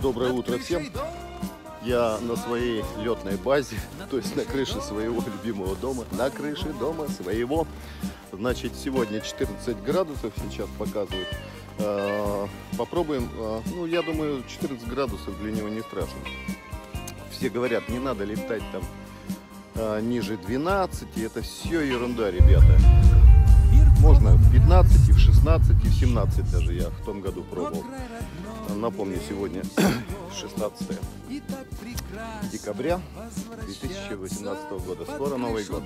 Доброе утро всем. Я на своей летной базе, то есть на крыше своего любимого дома, на крыше дома своего. Значит, сегодня 14 градусов сейчас показывает. Э, Попробуем, э, ну, я думаю, 14 градусов для него не страшно. Все говорят, не надо летать там э, ниже 12, это все ерунда, ребята. Можно в 15, и в 16, и в 17 даже я в том году пробовал. Напомню, сегодня 16 декабря 2018 года. Скоро Новый год.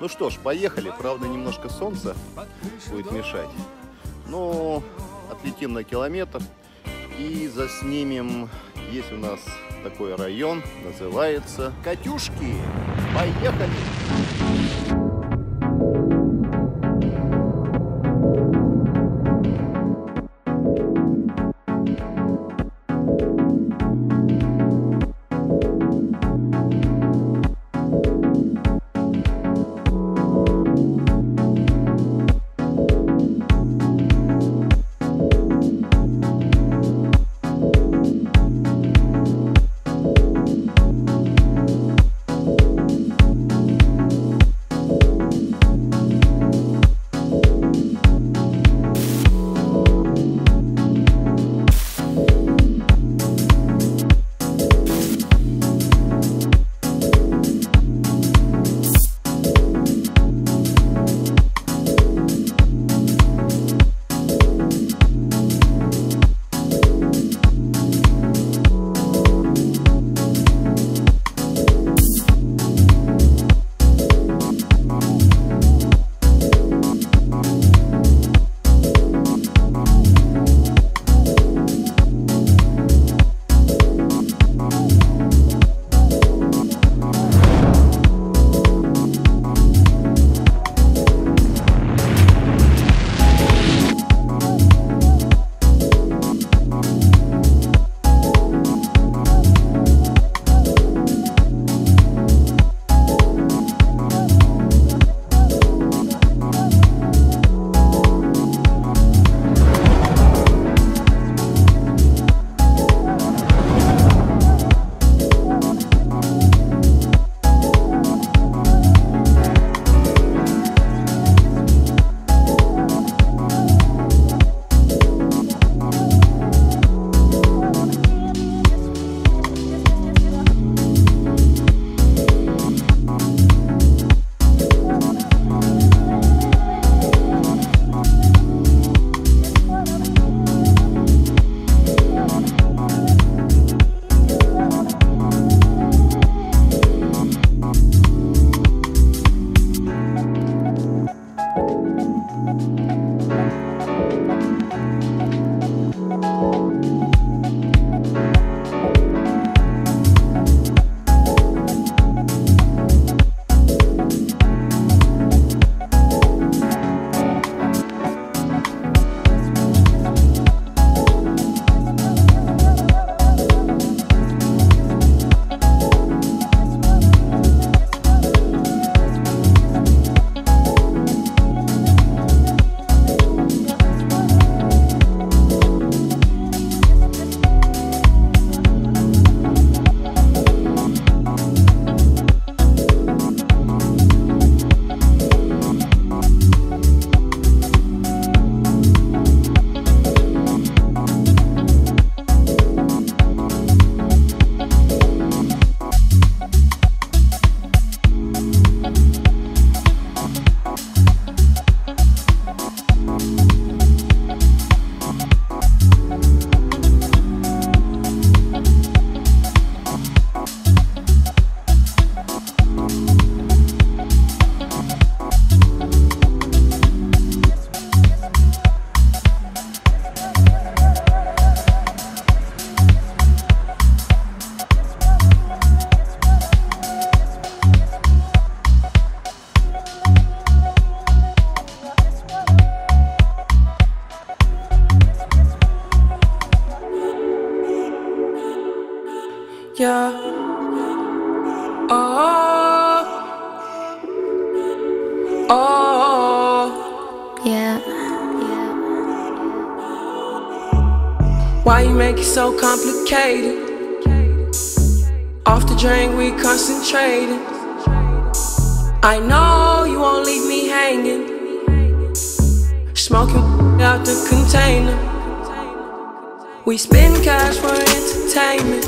Ну что ж, поехали. Правда, немножко солнца будет мешать. Но отлетим на километр и заснимем. Есть у нас такой район, называется Катюшки. Поехали! Why you make it so complicated? Off the drink, we concentrated. I know you won't leave me hanging. Smoking out the container. We spend cash for entertainment.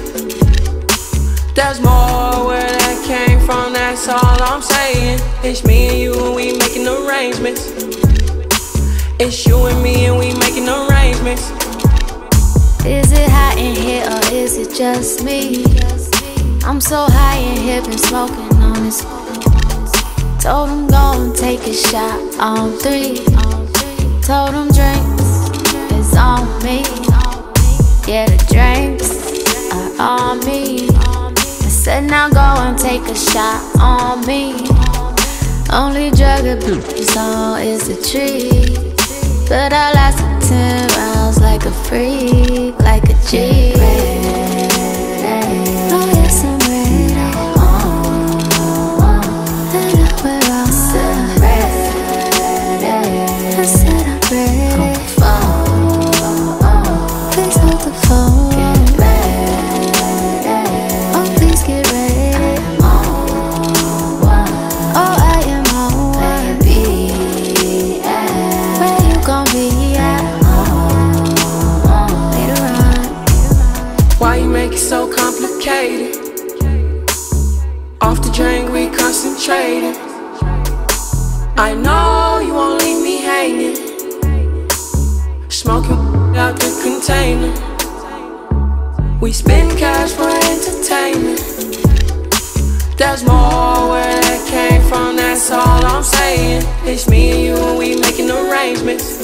There's more where that came from, that's all I'm saying. It's me and you, and we making arrangements. It's you and me, and we making arrangements. Is it hot in here, or is it just me? I'm so high in here, been smoking on this. Told him go and take a shot on three. Told him drinks is on me. Yeah, the drinks are on me. I said now go and take a shot on me. Only drug abuse all is the tree. But I lasted 10 rounds like a freak, like a G. concentrated. I know you won't leave me hanging. Smoking out the container. We spend cash for entertainment. There's more where that came from, that's all I'm saying. It's me and you, and we making arrangements.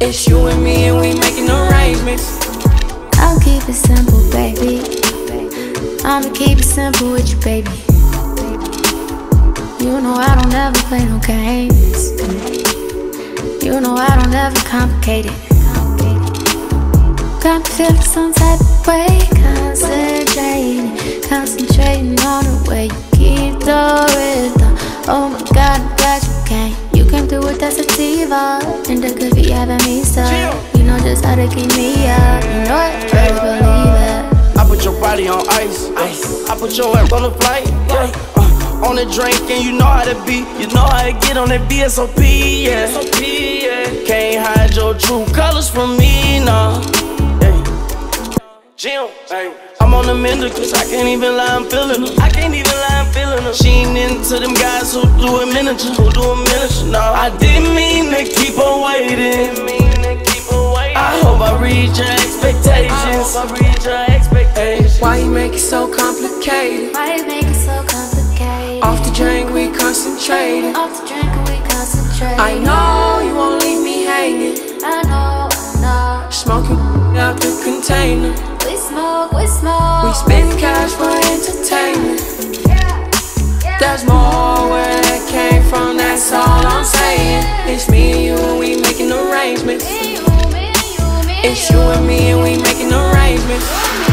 It's you and me, and we making arrangements. I'll keep it simple, baby. I'ma keep it simple with you, baby. You know I don't ever play no games. You know I don't ever complicate it. Got me feeling some type of way, concentrating, concentrating on the way you keep the rhythm. Oh my God, I'm glad you came. You came through with that sativa, and that could be having me stuck. You know just how to keep me up. You know it, better believe it. I put your body on ice. ice. I put your ass on a flight. Yeah on the drink and you know how to be. You know how to get on that BSOP, yeah. BSOP, yeah. Can't hide your true colors from me, no. Hey. Jim, hey. I'm on the mender cause I can't even lie, I'm feeling her. I can't even lie, I'm feeling her. She ain't into them guys who do a miniature, who do a miniature, no. I didn't mean to keep on waiting. I hope I reach your expectations. I hope I reach your expectations. Why you make it so complicated? Why you make it so complicated? Off the drink, we concentrate. Off the drink, we concentrate. I know you won't leave me hanging. I know, I know. Smoking out the container. We smoke, we smoke. We spend cash for entertainment. Yeah, yeah. There's more where that came from, that's all I'm saying. It's me and you, and we making arrangements. It's you and me, and we making arrangements.